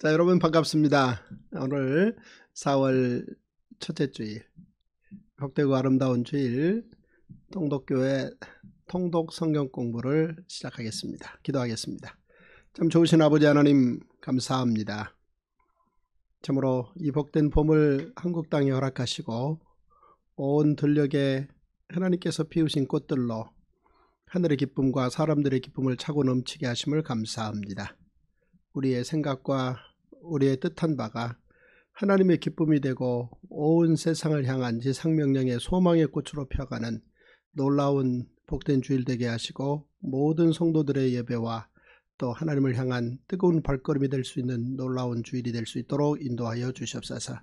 자, 여러분 반갑습니다. 오늘 4월 첫째 주일, 복되고 아름다운 주일, 통독교회 통독 성경 공부를 시작하겠습니다. 기도하겠습니다. 참 좋으신 아버지 하나님 감사합니다. 참으로 이 복된 봄을 한국 땅에 허락하시고 온 들녘에 하나님께서 피우신 꽃들로 하늘의 기쁨과 사람들의 기쁨을 차고 넘치게 하심을 감사합니다. 우리의 생각과 우리의 뜻한 바가 하나님의 기쁨이 되고 온 세상을 향한 지상명령의 소망의 꽃으로 펴가는 놀라운 복된 주일 되게 하시고 모든 성도들의 예배와 또 하나님을 향한 뜨거운 발걸음이 될 수 있는 놀라운 주일이 될 수 있도록 인도하여 주시옵소서.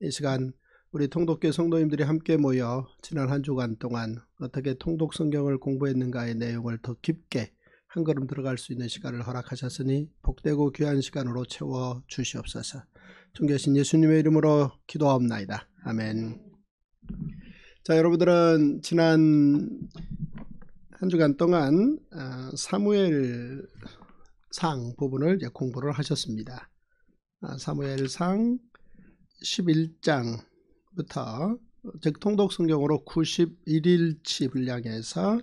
이 시간 우리 통독교 성도님들이 함께 모여 지난 한 주간 동안 어떻게 통독 성경을 공부했는가의 내용을 더 깊게 한 걸음 들어갈 수 있는 시간을 허락하셨으니 복되고 귀한 시간으로 채워 주시옵소서. 존귀하신 예수님의 이름으로 기도하옵나이다. 아멘. 자 여러분들은 지난 한 주간 동안 어, 사무엘 상 부분을 공부를 하셨습니다. 아, 사무엘 상 11장부터 즉 통독 성경으로 91일치 분량에서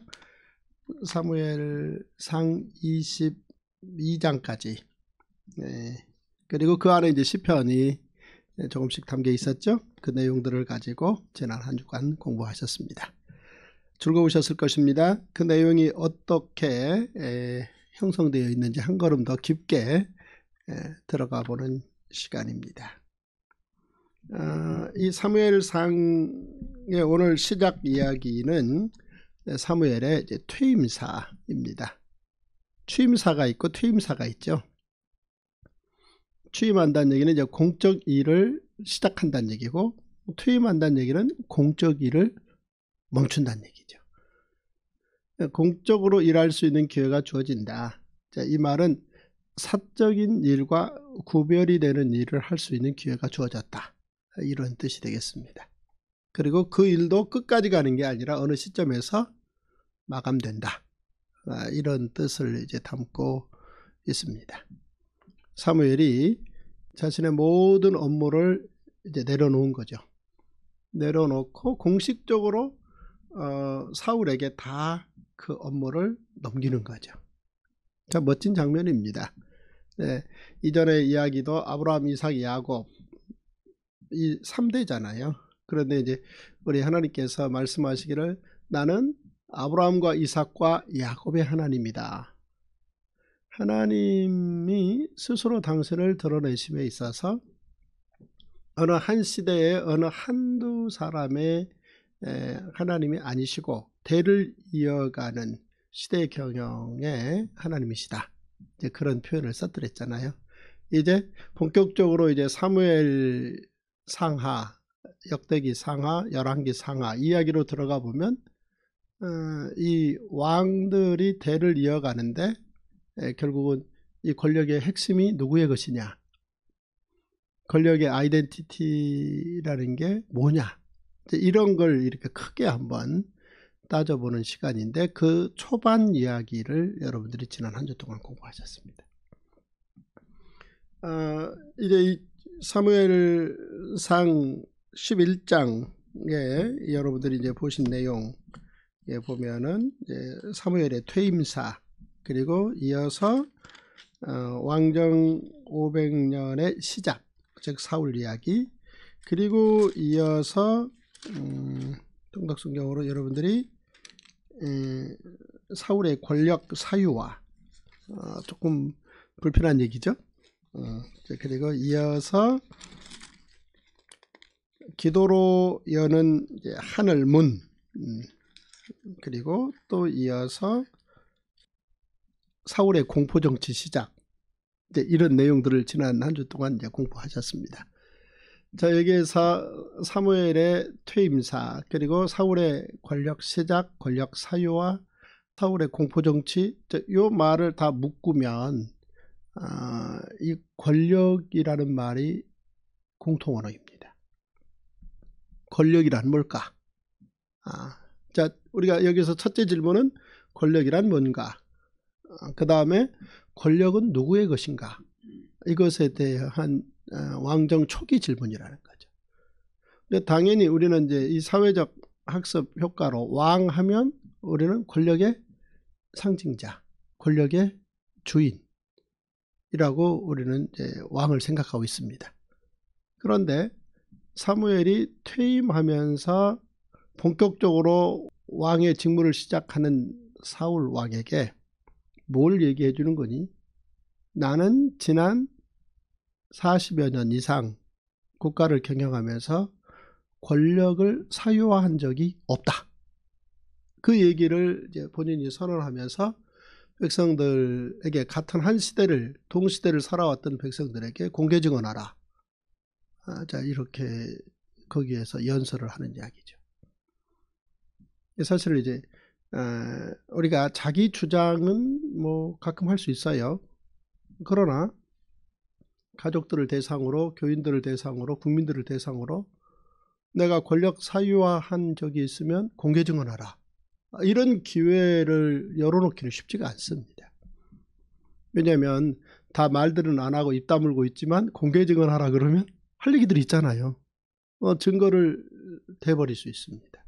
사무엘상 22장까지 네. 그리고 그 안에 이제 시편이 조금씩 담겨 있었죠. 그 내용들을 가지고 지난 한 주간 공부하셨습니다. 즐거우셨을 것입니다. 그 내용이 어떻게 에, 형성되어 있는지 한 걸음 더 깊게 에, 들어가 보는 시간입니다. 어, 이 사무엘상의 오늘 시작 이야기는 네, 사무엘의 퇴임사입니다. 취임사가 있고 퇴임사가 있죠. 취임한다는 얘기는 이제 공적 일을 시작한다는 얘기고 퇴임한다는 얘기는 공적 일을 멈춘다는 얘기죠. 공적으로 일할 수 있는 기회가 주어진다. 자, 이 말은 사적인 일과 구별이 되는 일을 할 수 있는 기회가 주어졌다. 이런 뜻이 되겠습니다. 그리고 그 일도 끝까지 가는 게 아니라 어느 시점에서 마감된다. 아, 이런 뜻을 이제 담고 있습니다. 사무엘이 자신의 모든 업무를 이제 내려놓은 거죠. 내려놓고 공식적으로 어, 사울에게 다 그 업무를 넘기는 거죠. 참 멋진 장면입니다. 네, 이전의 이야기도 아브라함, 이삭, 야곱 이 3대잖아요. 그런데 이제 우리 하나님께서 말씀하시기를 나는 아브라함과 이삭과 야곱의 하나님이다. 하나님이 스스로 당신을 드러내심에 있어서 어느 한 시대에 어느 한두 사람의 하나님이 아니시고 대를 이어가는 시대 경영의 하나님이시다. 이제 그런 표현을 썼더랬잖아요. 이제 본격적으로 이제 사무엘 상하, 역대기 상하, 열왕기 상하 이야기로 들어가 보면 어, 이 왕들이 대를 이어가는데 결국은 이 권력의 핵심이 누구의 것이냐 권력의 아이덴티티라는 게 뭐냐 이런 걸 이렇게 크게 한번 따져보는 시간인데 그 초반 이야기를 여러분들이 지난 한 주 동안 공부하셨습니다. 어, 이제 이 사무엘상 11장에 여러분들이 이제 보신 내용 예, 보면은 사무엘의 퇴임사 그리고 이어서 어, 왕정 500년의 시작 즉 사울 이야기 그리고 이어서 음, 동덕성경으로 여러분들이 에, 사울의 권력 사유와 어, 조금 불편한 얘기죠. 어, 그리고 이어서 기도로 여는 하늘 문 음, 그리고 또 이어서 사울의 공포 정치 시작 이제 이런 내용들을 지난 한 주 동안 이제 공부하셨습니다. 자 여기에서 사무엘의 퇴임사 그리고 사울의 권력 시작 권력 사유와 사울의 공포 정치 요 말을 다 묶으면 아, 이 권력이라는 말이 공통언어입니다. 권력이란 뭘까? 아, 자, 우리가 여기서 첫째 질문은 권력이란 뭔가? 어, 그 다음에 권력은 누구의 것인가? 이것에 대한 어, 왕정 초기 질문이라는 거죠. 근데 당연히 우리는 이제 이 사회적 학습 효과로 왕 하면 우리는 권력의 상징자, 권력의 주인이라고 우리는 이제 왕을 생각하고 있습니다. 그런데 사무엘이 퇴임하면서 본격적으로 왕의 직무를 시작하는 사울 왕에게 뭘 얘기해 주는 거니? 나는 지난 40여 년 이상 국가를 경영하면서 권력을 사유화한 적이 없다. 그 얘기를 이제 본인이 선언하면서 백성들에게 같은 한 시대를 동시대를 살아왔던 백성들에게 공개 증언하라. 아, 자 이렇게 거기에서 연설을 하는 이야기죠. 사실 이제 아, 우리가 자기 주장은 뭐 가끔 할 수 있어요. 그러나 가족들을 대상으로 교인들을 대상으로 국민들을 대상으로 내가 권력 사유화한 적이 있으면 공개 증언하라. 이런 기회를 열어놓기는 쉽지가 않습니다. 왜냐하면 다 말들은 안 하고 입 다물고 있지만 공개 증언하라 그러면 할 얘기들이 있잖아요. 어, 증거를 대버릴 수 있습니다.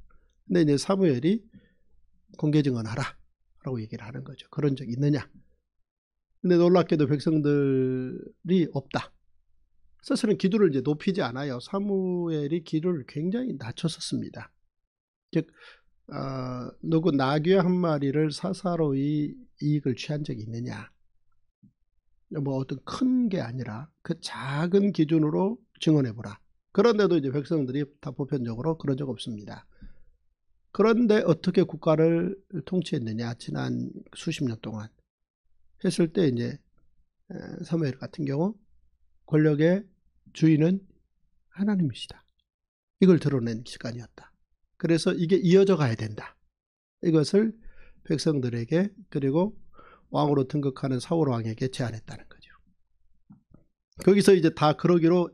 근데 이제 사무엘이 공개 증언하라 라고 얘기를 하는 거죠. 그런 적 있느냐. 근데 놀랍게도 백성들이 없다. 사실은 기도를 이제 높이지 않아요. 사무엘이 기도를 굉장히 낮췄었습니다. 즉, 어, 누구 나귀 한 마리를 사사로이 이익을 취한 적이 있느냐. 뭐 어떤 큰 게 아니라 그 작은 기준으로 증언해보라. 그런데도 이제 백성들이 다 보편적으로 그런 적 없습니다. 그런데 어떻게 국가를 통치했느냐 지난 수십 년 동안 했을 때 이제 사무엘 같은 경우 권력의 주인은 하나님이시다. 이걸 드러낸 시간이었다. 그래서 이게 이어져 가야 된다. 이것을 백성들에게 그리고 왕으로 등극하는 사울 왕에게 제안했다는 거죠. 거기서 이제 다 그러기로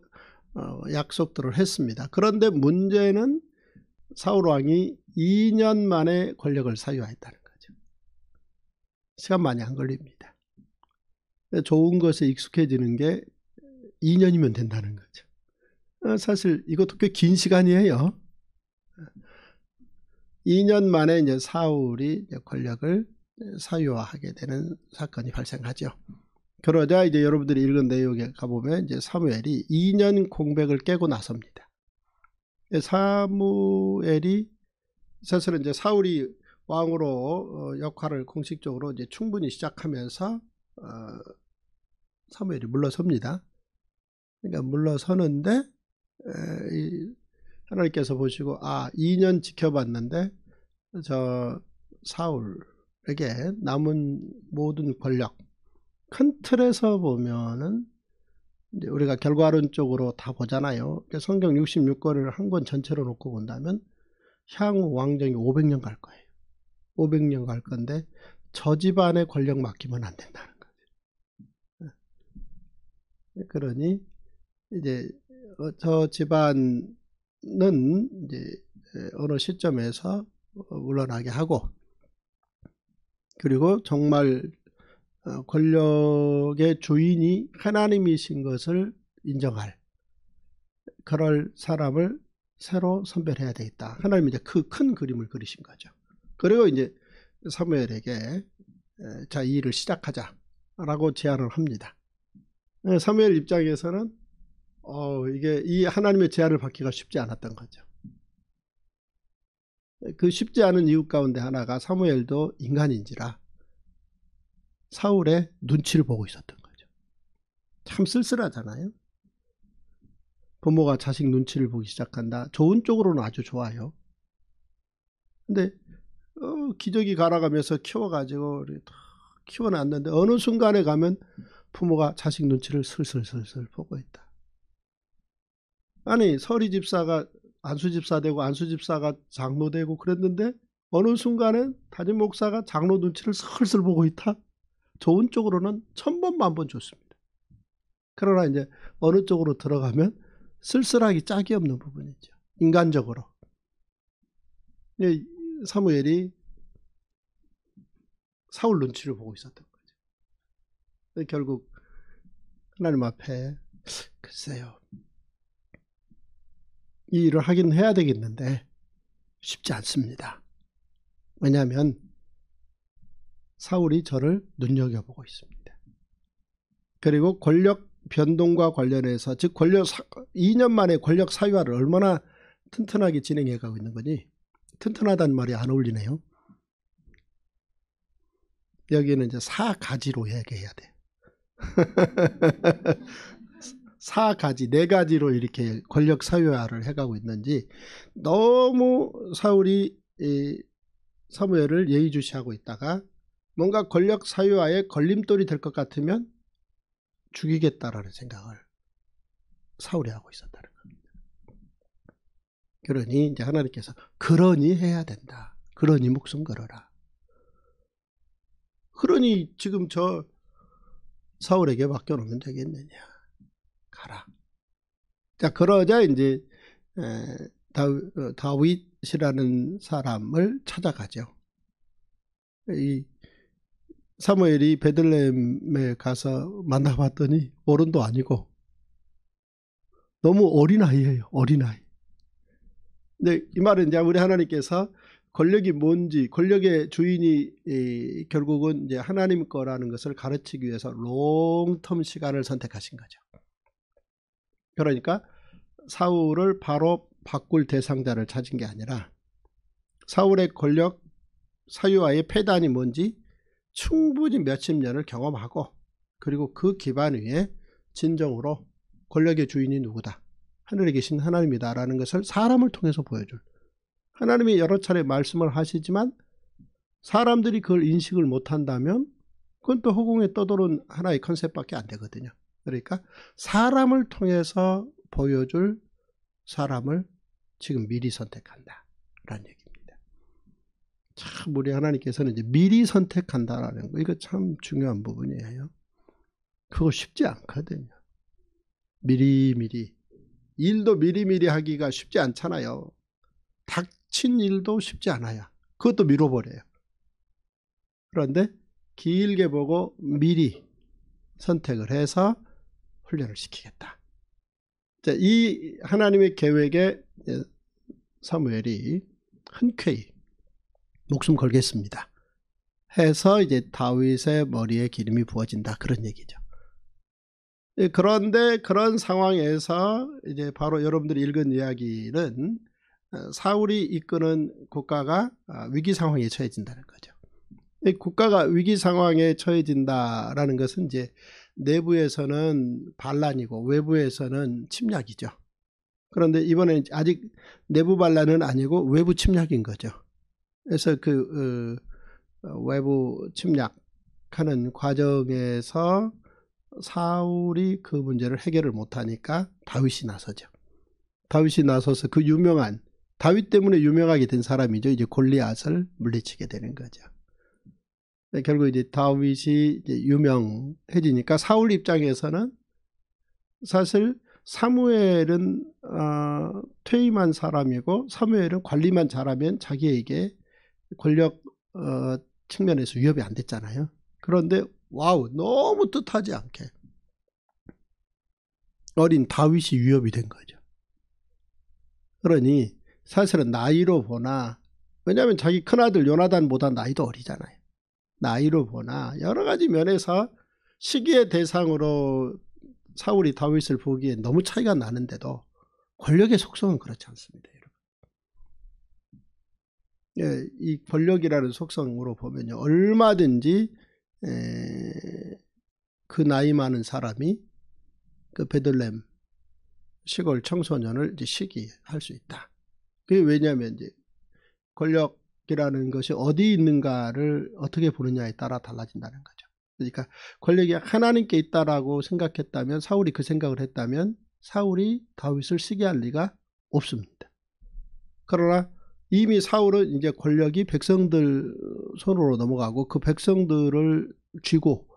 어, 약속들을 했습니다. 그런데 문제는 사울 왕이 2년 만에 권력을 사유했다는 거죠. 시간 많이 안 걸립니다. 좋은 것에 익숙해지는 게 2년이면 된다는 거죠. 어, 사실 이것도 꽤 긴 시간이에요. 2년 만에 이제 사울이 권력을 사유화하게 되는 사건이 발생하죠. 그러자 이제 여러분들이 읽은 내용에 가보면 이제 사무엘이 2년 공백을 깨고 나섭니다. 사무엘이 사실은 이제 사울이 왕으로 어, 역할을 공식적으로 이제 충분히 시작하면서 어, 사무엘이 물러섭니다. 그러니까 물러서는데 하나님께서 보시고 아 2년 지켜봤는데 저 사울에게 남은 모든 권력 큰 틀에서 보면은 우리가 결과론적으로 다 보잖아요. 그러니까 성경 66권을 한 권 전체로 놓고 본다면 향후 왕정이 500년 갈 거예요. 500년 갈 건데 저 집안의 권력 맡기면 안 된다는 거죠. 네. 그러니 이제 어, 저 집안은 이제 어느 시점에서 물러나게 하고 그리고 정말 어, 권력의 주인이 하나님이신 것을 인정할 그럴 사람을 새로 선별해야 되겠다. 하나님이 이제 그 큰 그림을 그리신 거죠. 그리고 이제 사무엘에게 자, 이 일을 시작하자 라고 제안을 합니다. 사무엘 입장에서는 어, 이게 이 하나님의 제안을 받기가 쉽지 않았던 거죠. 그 쉽지 않은 이유 가운데 하나가 사무엘도 인간인지라 사울의 눈치를 보고 있었던 거죠. 참 쓸쓸하잖아요. 부모가 자식 눈치를 보기 시작한다. 좋은 쪽으로는 아주 좋아요. 근데 어, 기저귀 갈아가면서 키워가지고 키워놨는데 어느 순간에 가면 부모가 자식 눈치를 슬슬슬슬 보고 있다. 아니 서리 집사가 안수 집사 되고 안수 집사가 장로 되고 그랬는데 어느 순간에 담임 목사가 장로 눈치를 슬슬 보고 있다. 좋은 쪽으로는 천번 만번 좋습니다. 그러나 이제 어느 쪽으로 들어가면 쓸쓸하기 짝이 없는 부분이죠. 인간적으로. 사무엘이 사울 눈치를 보고 있었던 거죠. 결국 하나님 앞에 글쎄요. 이 일을 하긴 해야 되겠는데 쉽지 않습니다. 왜냐하면 사울이 저를 눈여겨보고 있습니다. 그리고 권력 변동과 관련해서 즉 권력 2년 만에 권력 사유화를 얼마나 튼튼하게 진행해 가고 있는 거니 튼튼하다는 말이 안 어울리네요. 여기는 이제 사가지로 얘기해야 돼. 사가지, 네 가지로 이렇게 권력 사유화를 해가고 있는지 너무 사울이 사무엘을 예의주시하고 있다가 뭔가 권력 사유화에 걸림돌이 될 것 같으면 죽이겠다라는 생각을 사울이 하고 있었다는 겁니다. 그러니 이제 하나님께서 그러니 해야 된다. 그러니 목숨 걸어라. 그러니 지금 저 사울에게 맡겨놓으면 되겠느냐. 가라. 자, 그러자 이제 어, 다윗이라는 사람을 찾아가죠. 이 사무엘이 베들레헴에 가서 만나봤더니 어른도 아니고 너무 어린 아이예요. 어린 아이. 근데 이 말은 이제 우리 하나님께서 권력이 뭔지 권력의 주인이 이, 결국은 이제 하나님 거라는 것을 가르치기 위해서 롱텀 시간을 선택하신 거죠. 그러니까 사울을 바로 바꿀 대상자를 찾은 게 아니라 사울의 권력 사유와의 폐단이 뭔지 충분히 몇십 년을 경험하고 그리고 그 기반 위에 진정으로 권력의 주인이 누구다. 하늘에 계신 하나님이다 라는 것을 사람을 통해서 보여줄 하나님이 여러 차례 말씀을 하시지만 사람들이 그걸 인식을 못한다면 그건 또 허공에 떠도는 하나의 컨셉밖에 안 되거든요. 그러니까 사람을 통해서 보여줄 사람을 지금 미리 선택한다. 라는 얘기입니다. 참 우리 하나님께서는 이제 미리 선택한다라는 거 이거 참 중요한 부분이에요. 그거 쉽지 않거든요. 미리 미리 일도 미리 미리 하기가 쉽지 않잖아요. 닥친 일도 쉽지 않아요. 그것도 미뤄버려요. 그런데 길게 보고 미리 선택을 해서 훈련을 시키겠다. 자, 이 하나님의 계획에 사무엘이 흔쾌히 목숨 걸겠습니다. 해서 이제 다윗의 머리에 기름이 부어진다 그런 얘기죠. 예, 그런데 그런 상황에서 이제 바로 여러분들이 읽은 이야기는 어, 사울이 이끄는 국가가 아, 위기 상황에 처해진다는 거죠. 국가가 위기 상황에 처해진다라는 것은 이제 내부에서는 반란이고 외부에서는 침략이죠. 그런데 이번에 아직 내부 반란은 아니고 외부 침략인 거죠. 그래서 그 어, 어, 외부 침략하는 과정에서 사울이 그 문제를 해결을 못하니까 다윗이 나서죠. 다윗이 나서서 그 유명한 다윗 때문에 유명하게 된 사람이죠. 이제 골리앗을 물리치게 되는 거죠. 네, 결국 이제 다윗이 이제 유명해지니까 사울 입장에서는 사실 사무엘은 어, 퇴임한 사람이고 사무엘은 관리만 잘하면 자기에게 권력 어, 측면에서 위협이 안 됐잖아요. 그런데 와우 너무 뜻하지 않게 어린 다윗이 위협이 된 거죠. 그러니 사실은 나이로 보나 왜냐하면 자기 큰아들 요나단보다 나이도 어리잖아요. 나이로 보나 여러 가지 면에서 시기의 대상으로 사울이 다윗을 보기에 너무 차이가 나는데도 권력의 속성은 그렇지 않습니다. 예, 이 권력이라는 속성으로 보면요. 얼마든지 에, 그 나이 많은 사람이 그 베들렘 시골 청소년을 이제 시기할 수 있다. 그게 왜냐하면 이제 권력이라는 것이 어디 있는가를 어떻게 보느냐에 따라 달라진다는 거죠. 그러니까 권력이 하나님께 있다라고 생각했다면 사울이 그 생각을 했다면 사울이 다윗을 시기할 리가 없습니다. 그러나 이미 사울은 이제 권력이 백성들 손으로 넘어가고 그 백성들을 쥐고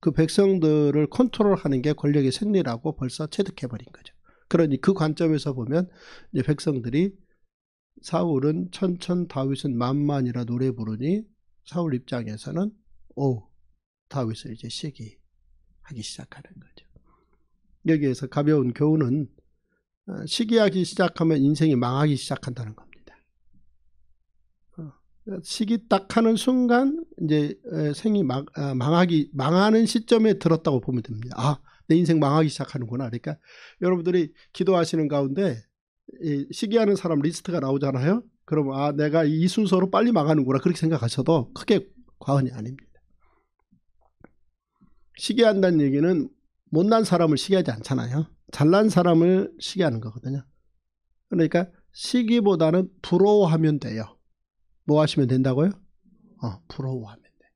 그 백성들을 컨트롤하는 게 권력의 생리라고 벌써 체득해버린 거죠. 그러니 그 관점에서 보면 이제 백성들이 사울은 천천 다윗은 만만이라 노래 부르니 사울 입장에서는 오 다윗을 이제 시기하기 시작하는 거죠. 여기에서 가벼운 교훈은 어, 시기하기 시작하면 인생이 망하기 시작한다는 겁니다. 어, 시기 딱 하는 순간 이제 생이 망, 아, 망하기 망하는 시점에 들었다고 보면 됩니다. 아, 내 인생 망하기 시작하는구나. 그러니까 여러분들이 기도하시는 가운데 시기하는 사람 리스트가 나오잖아요. 그럼 아 내가 이 순서로 빨리 망하는구나 그렇게 생각하셔도 크게 과언이 아닙니다. 시기한다는 얘기는 못난 사람을 시기하지 않잖아요. 잘난 사람을 시기하는 거거든요. 그러니까 시기보다는 부러워하면 돼요. 뭐 하시면 된다고요? 어, 부러워하면 돼.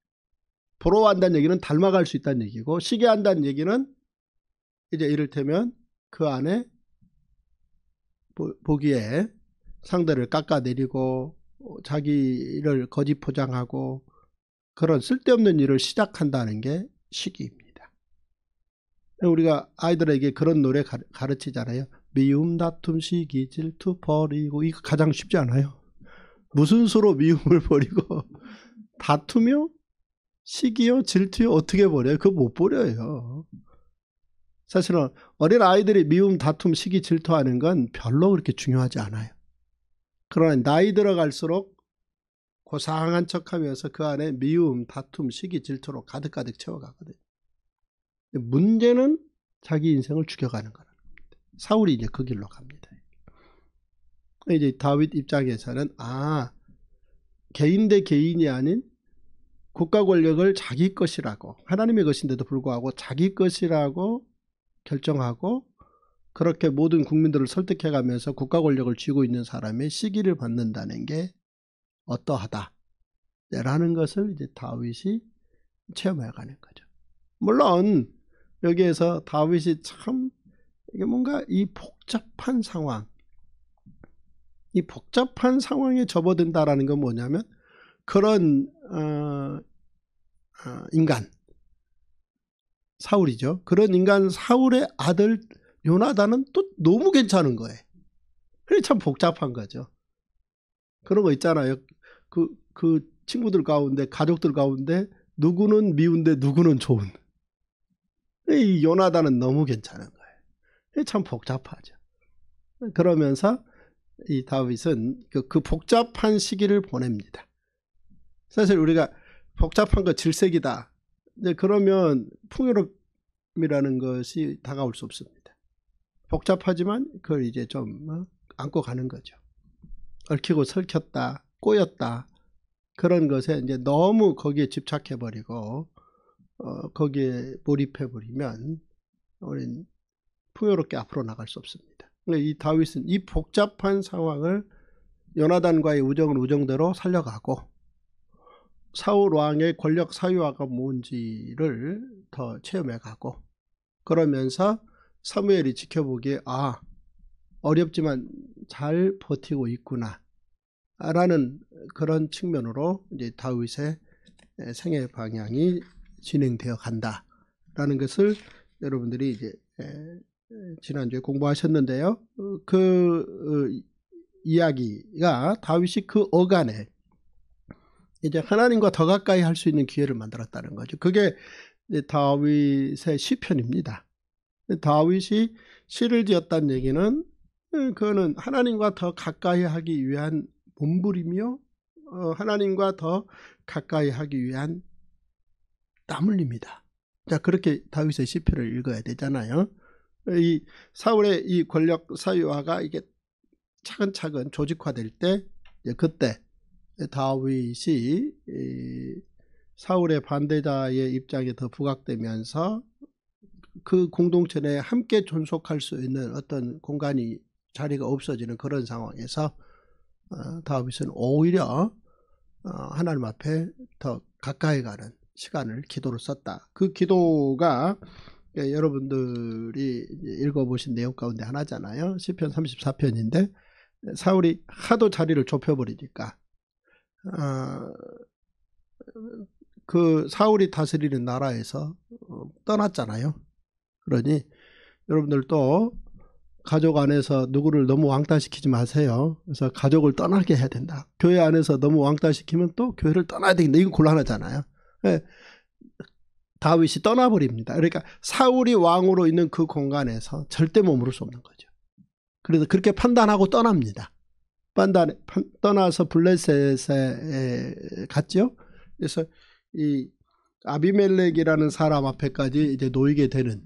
부러워한다는 얘기는 닮아갈 수 있다는 얘기고 시기한다는 얘기는 이제 이를테면 그 안에 보 기에 상대를 깎아내리고 자기를 거짓 포장하고 그런 쓸데없는 일을 시작한다는 게 시기입니다. 우리가 아이들에게 그런 노래 가르치잖아요. 미움, 다툼, 시기, 질투, 버리고 이거 가장 쉽지 않아요. 무슨 수로 미움을 버리고 다투며 시기요, 질투요 어떻게 버려요? 그거 못 버려요. 사실은 어린 아이들이 미움, 다툼, 시기, 질투하는 건 별로 그렇게 중요하지 않아요. 그러나 나이 들어갈수록 고상한 척하면서 그 안에 미움, 다툼, 시기, 질투로 가득가득 채워가거든요. 문제는 자기 인생을 죽여가는 거라는 겁니다. 사울이 이제 그 길로 갑니다. 이제 다윗 입장에서는 아 개인 대 개인이 아닌 국가 권력을 자기 것이라고 하나님의 것인데도 불구하고 자기 것이라고 결정하고 그렇게 모든 국민들을 설득해가면서 국가 권력을 쥐고 있는 사람의 시기를 받는다는 게 어떠하다. 라는 것을 이제 다윗이 체험해가는 거죠. 물론 여기에서 다윗이 참 이게 뭔가 이 복잡한 상황 이 복잡한 상황에 접어든다라는 건 뭐냐면 그런 어, 어, 인간 사울이죠. 그런 인간 사울의 아들 요나단은 또 너무 괜찮은 거예요. 그래 참 복잡한 거죠. 그런 거 있잖아요. 그, 그 친구들 가운데, 가족들 가운데 누구는 미운데 누구는 좋은. 이 요나단은 너무 괜찮은 거예요. 참 복잡하죠. 그러면서 이 다윗은 그, 그 복잡한 시기를 보냅니다. 사실 우리가 복잡한 거 질색이다. 네, 그러면 풍요롭이라는 것이 다가올 수 없습니다. 복잡하지만 그걸 이제 좀 어, 안고 가는 거죠. 얽히고 설켰다, 꼬였다 그런 것에 이제 너무 거기에 집착해 버리고 어, 거기에 몰입해 버리면 우리는 풍요롭게 앞으로 나갈 수 없습니다. 이 다윗은 이 복잡한 상황을 요나단과의 우정은 우정대로 살려가고 사울 왕의 권력 사유화가 뭔지를 더 체험해 가고 그러면서 사무엘이 지켜보기에 아 어렵지만 잘 버티고 있구나 라는 그런 측면으로 이제 다윗의 생애 방향이 진행되어 간다 라는 것을 여러분들이 이제 지난주에 공부하셨는데요 그 어, 이야기가 다윗이 그 어간에 이제 하나님과 더 가까이 할 수 있는 기회를 만들었다는 거죠. 그게 다윗의 시편입니다. 다윗이 시를 지었다는 얘기는 어, 그거는 하나님과 더 가까이 하기 위한 몸부림이요. 어, 하나님과 더 가까이 하기 위한 땀 흘립니다. 자 그렇게 다윗의 시편을 읽어야 되잖아요. 이 사울의 이 권력 사유화가 이게 차근차근 조직화될 때 그때 다윗이 사울의 반대자의 입장에 더 부각되면서 그 공동체 내에 함께 존속할 수 있는 어떤 공간이 자리가 없어지는 그런 상황에서 어, 다윗은 오히려 어, 하나님 앞에 더 가까이 가는 시간을 기도로 썼다. 그 기도가 여러분들이 읽어보신 내용 가운데 하나잖아요. 10편 34편인데 사울이 하도 자리를 좁혀버리니까 어, 그 사울이 다스리는 나라에서 어, 떠났잖아요. 그러니 여러분들도 가족 안에서 누구를 너무 왕따시키지 마세요. 그래서 가족을 떠나게 해야 된다. 교회 안에서 너무 왕따시키면 또 교회를 떠나야 되겠다. 이건 곤란하잖아요. 네. 다윗이 떠나버립니다. 그러니까 사울이 왕으로 있는 그 공간에서 절대 머무를 수 없는 거죠. 그래서 그렇게 판단하고 떠납니다. 판단, 떠나서 블레셋에 갔죠. 그래서 이 아비멜렉이라는 사람 앞에까지 이제 놓이게 되는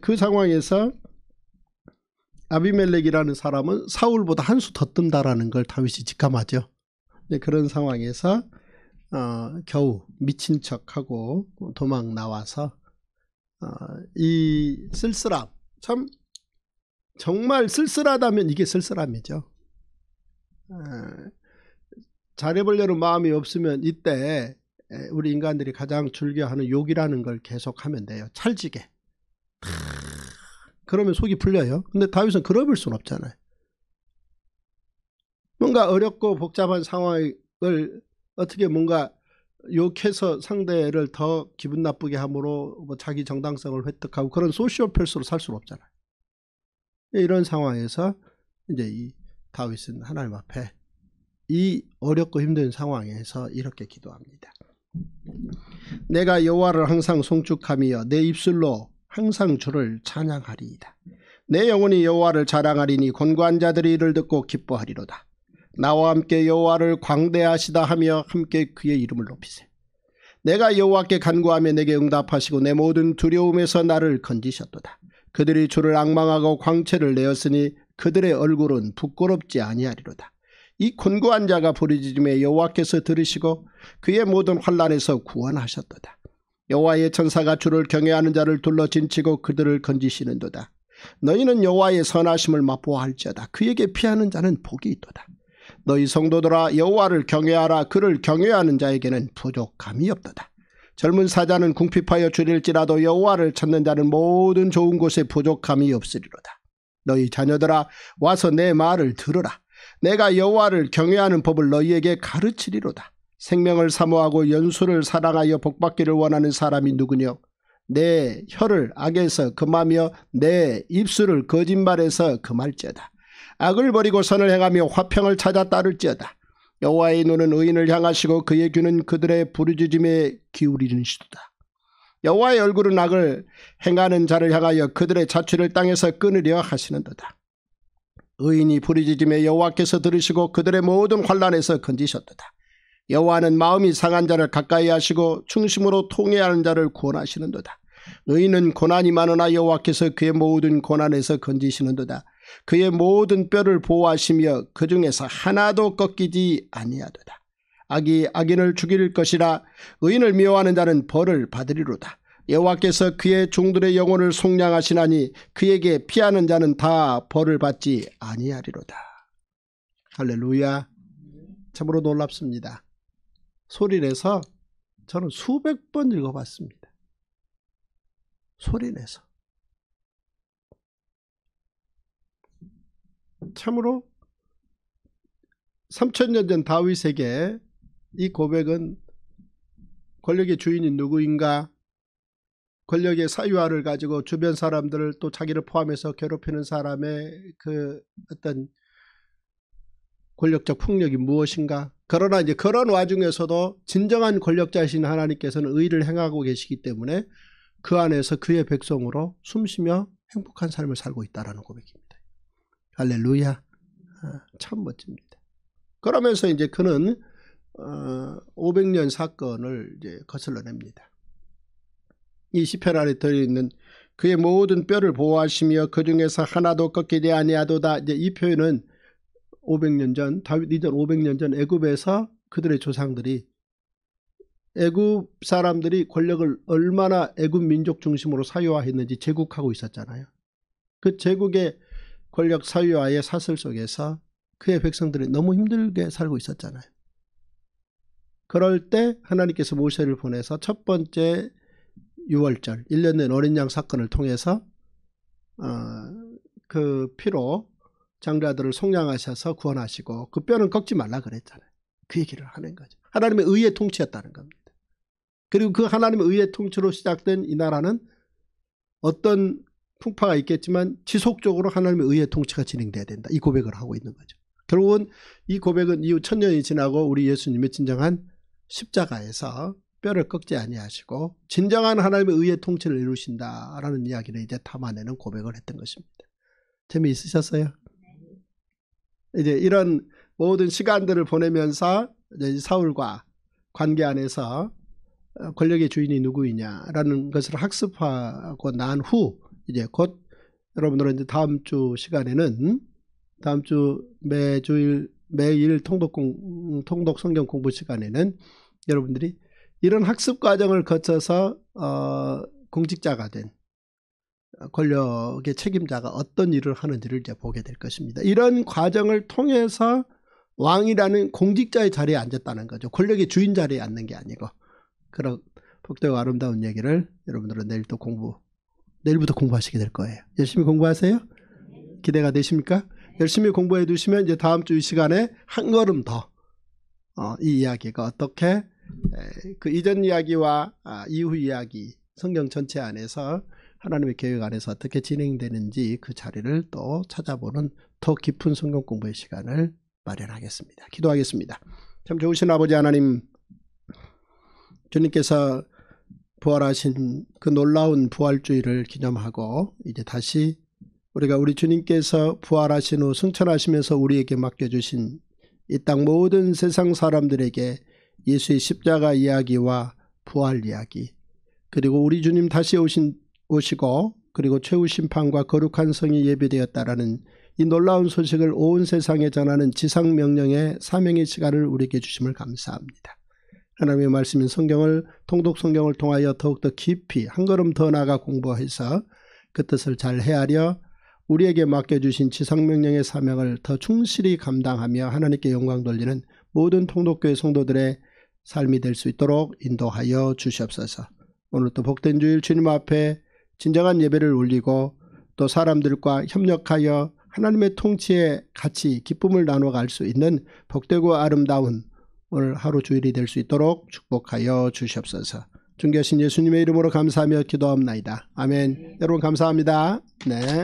그 상황에서 아비멜렉이라는 사람은 사울보다 한 수 더 뜬다라는 걸 다윗이 직감하죠. 그런 상황에서 어, 겨우 미친 척하고 도망 나와서 어, 이 쓸쓸함 참 정말 쓸쓸하다면 이게 쓸쓸함이죠. 어, 잘해보려는 마음이 없으면 이때 우리 인간들이 가장 즐겨하는 욕이라는 걸 계속하면 돼요. 찰지게. 그러면 속이 풀려요. 근데 다윗은 그러볼 순 없잖아요. 뭔가 어렵고 복잡한 상황을 어떻게 뭔가 욕해서 상대를 더 기분 나쁘게 함으로 뭐 자기 정당성을 획득하고 그런 소시오 펠스로 살 수는 없잖아요. 이런 상황에서 이제 이 다윗은 하나님 앞에 이 어렵고 힘든 상황에서 이렇게 기도합니다. 내가 여호와를 항상 송축하며 내 입술로 항상 주를 찬양하리이다. 내 영혼이 여호와를 자랑하리니 권고한 자들이 이를 듣고 기뻐하리로다. 나와 함께 여호와를 광대하시다 하며 함께 그의 이름을 높이세. 내가 여호와께 간구하며 내게 응답하시고 내 모든 두려움에서 나를 건지셨도다. 그들이 주를 악망하고 광채를 내었으니 그들의 얼굴은 부끄럽지 아니하리로다. 이 곤고한 자가 부르짖음에 여호와께서 들으시고 그의 모든 환란에서 구원하셨도다. 여호와의 천사가 주를 경외하는 자를 둘러 진치고 그들을 건지시는도다. 너희는 여호와의 선하심을 맛보아할지어다. 그에게 피하는 자는 복이 있도다. 너희 성도들아 여호와를 경외하라. 그를 경외하는 자에게는 부족함이 없도다. 젊은 사자는 궁핍하여 줄일지라도 여호와를 찾는 자는 모든 좋은 곳에 부족함이 없으리로다. 너희 자녀들아 와서 내 말을 들으라. 내가 여호와를 경외하는 법을 너희에게 가르치리로다. 생명을 사모하고 연수를 사랑하여 복받기를 원하는 사람이 누구뇨? 내 혀를 악에서 금하며 내 입술을 거짓말에서 금할지어다. 악을 버리고 선을 행하며 화평을 찾아 따를지어다. 여호와의 눈은 의인을 향하시고 그의 귀는 그들의 부르짖음에 기울이는 시도다. 여호와의 얼굴은 악을 행하는 자를 향하여 그들의 자취를 땅에서 끊으려 하시는도다. 의인이 부르짖음에 여호와께서 들으시고 그들의 모든 환란에서 건지셨도다. 여호와는 마음이 상한 자를 가까이 하시고 충심으로 통해하는 자를 구원하시는도다. 의인은 고난이 많으나 여호와께서 그의 모든 고난에서 건지시는도다. 그의 모든 뼈를 보호하시며 그 중에서 하나도 꺾이지 아니하도다. 악이 악인을 죽일 것이라 의인을 미워하는 자는 벌을 받으리로다. 여호와께서 그의 종들의 영혼을 속량하시나니 그에게 피하는 자는 다 벌을 받지 아니하리로다. 할렐루야. 참으로 놀랍습니다. 소리내서 저는 수백 번 읽어봤습니다. 소리내서. 참으로 3천년 전 다윗에게 이 고백은 권력의 주인이 누구인가 권력의 사유화를 가지고 주변 사람들을 또 자기를 포함해서 괴롭히는 사람의 그 어떤 권력적 폭력이 무엇인가 그러나 이제 그런 와중에서도 진정한 권력자이신 하나님께서는 의를 행하고 계시기 때문에 그 안에서 그의 백성으로 숨쉬며 행복한 삶을 살고 있다라는 고백입니다. 할렐루야. 아, 참 멋집니다. 그러면서 이제 그는 어, 500년 사건을 이제 거슬러냅니다. 이 시편 안에 들어있는 그의 모든 뼈를 보호하시며 그 중에서 하나도 꺾이지 아니하도다. 이제 이 표현은 500년 전 다윗 이전 500년 전 애굽에서 그들의 조상들이 애굽 사람들이 권력을 얼마나 애굽 민족 중심으로 사유화했는지 제국하고 있었잖아요. 그 제국의 권력 사유화의 사슬 속에서 그의 백성들이 너무 힘들게 살고 있었잖아요. 그럴 때 하나님께서 모세를 보내서 첫 번째 6월절 1년 된 어린 양 사건을 통해서 어, 그 피로 장자들을 속량하셔서 구원하시고 그 뼈는 꺾지 말라 그랬잖아요. 그 얘기를 하는 거죠. 하나님의 의의 통치였다는 겁니다. 그리고 그 하나님의 의의 통치로 시작된 이 나라는 어떤 풍파가 있겠지만 지속적으로 하나님의 의의 통치가 진행돼야 된다. 이 고백을 하고 있는 거죠. 결국은 이 고백은 이후 천년이 지나고 우리 예수님의 진정한 십자가에서 뼈를 꺾지 아니하시고 진정한 하나님의 의의 통치를 이루신다라는 이야기를 이제 담아내는 고백을 했던 것입니다. 재미있으셨어요? 이제 이런 모든 시간들을 보내면서 사울과 관계 안에서 어, 권력의 주인이 누구이냐라는 것을 학습하고 난 후 이제 곧 여러분들은 이제 다음 주 시간에는 다음 주 매주일 매일 통독 공 통독 성경 공부 시간에는 여러분들이 이런 학습 과정을 거쳐서 어, 공직자가 된 권력의 책임자가 어떤 일을 하는지를 이제 보게 될 것입니다. 이런 과정을 통해서 왕이라는 공직자의 자리에 앉았다는 거죠. 권력의 주인 자리에 앉는 게 아니고 그런 복되고 아름다운 얘기를 여러분들은 내일 또 공부 내일부터 공부하시게 될 거예요. 열심히 공부하세요. 기대가 되십니까? 열심히 공부해 두시면 이제 다음 주 이 시간에 한 걸음 더, 어, 이 이야기가 어떻게, 에, 그 이전 이야기와 아, 이후 이야기, 성경 전체 안에서 하나님의 계획 안에서 어떻게 진행되는지 그 자리를 또 찾아보는 더 깊은 성경 공부의 시간을 마련하겠습니다. 기도하겠습니다. 참 좋으신 아버지 하나님, 주님께서 부활하신 그 놀라운 부활주의를 기념하고 이제 다시 우리가 우리 주님께서 부활하신 후 승천하시면서 우리에게 맡겨주신 이 땅 모든 세상 사람들에게 예수의 십자가 이야기와 부활 이야기 그리고 우리 주님 다시 오신 오시고 그리고 최후 심판과 거룩한 성이 예비되었다라는 이 놀라운 소식을 온 세상에 전하는 지상 명령의 사명의 시간을 우리에게 주심을 감사합니다. 하나님의 말씀인 성경을 통독 성경을 통하여 더욱더 깊이 한 걸음 더 나아가 공부해서 그 뜻을 잘 헤아려 우리에게 맡겨주신 지상명령의 사명을 더 충실히 감당하며 하나님께 영광 돌리는 모든 통독교회 성도들의 삶이 될 수 있도록 인도하여 주시옵소서. 오늘 또 복된 주일 주님 앞에 진정한 예배를 올리고 또 사람들과 협력하여 하나님의 통치에 같이 기쁨을 나눠갈 수 있는 복되고 아름다운 오늘 하루 주일이 될 수 있도록 축복하여 주시옵소서. 존귀하신 예수님의 이름으로 감사하며 기도합나이다. 아멘. 여러분 감사합니다. 네.